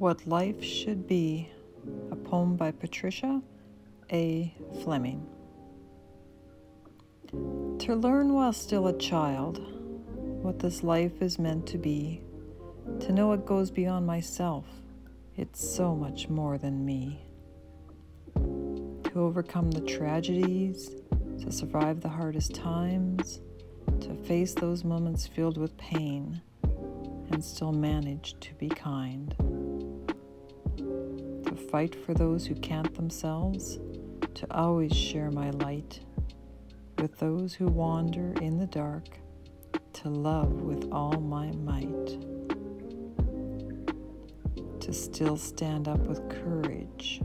What Life Should Be, a poem by Patricia A. Fleming. To learn while still a child what this life is meant to be, to know it goes beyond myself, it's so much more than me. To overcome the tragedies, to survive the hardest times, to face those moments filled with pain, and still manage to be kind. Fight for those who can't themselves, to always share my light with those who wander in the dark, to love with all my might. To still stand up with courage,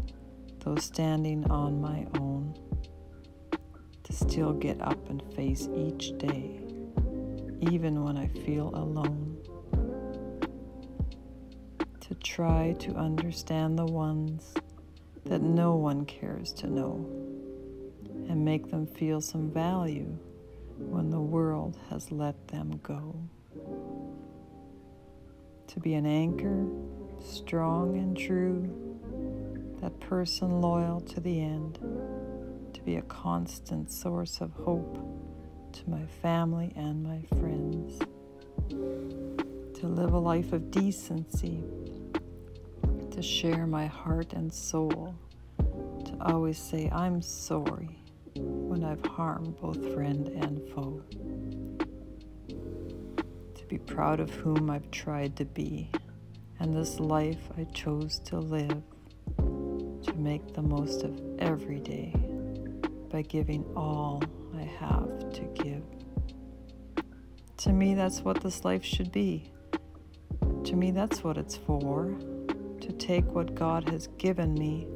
though standing on my own. To still get up and face each day, even when I feel alone. To try to understand the ones that no one cares to know and make them feel some value when the world has let them go. To be an anchor, strong and true, that person loyal to the end, to be a constant source of hope to my family and my friends, to live a life of decency, to share my heart and soul, to always say, I'm sorry when I've harmed both friend and foe. To be proud of whom I've tried to be, and this life I chose to live. To make the most of every day by giving all I have to give. To me, that's what this life should be. To me, that's what it's for. To take what God has given me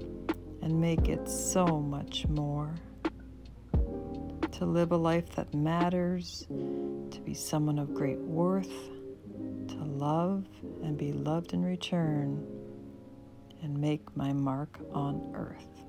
and make it so much more to live a life that matters, to be someone of great worth, to love and be loved in return, and make my mark on earth.